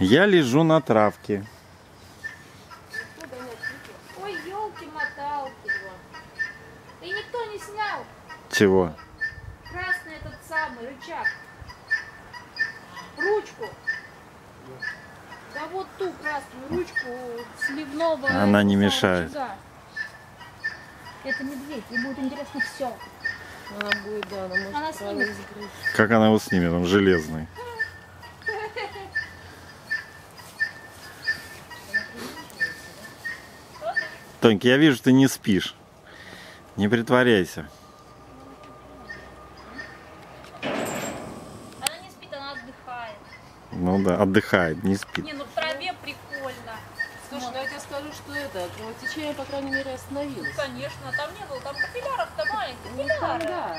Я лежу на травке. Ой, елки-моталки. И никто не снял Чего? красный этот самый рычаг. Ручку. Да вот ту красную ручку сливного. Она не мешает. рычага. Это медведь, ей будет интересно все. Она будет, да, она может Она снимет. Как она его снимет? Он железный. Тонька, я вижу, ты не спишь. Не притворяйся. Она не спит, она отдыхает. Ну да, отдыхает, не спит. Не, ну в траве прикольно. Слушай, ну я тебе скажу, что это, кровотечение, по крайней мере, остановилось. Конечно, там не было, там капилляров-то маленьких, Ну, там, капилляры. да.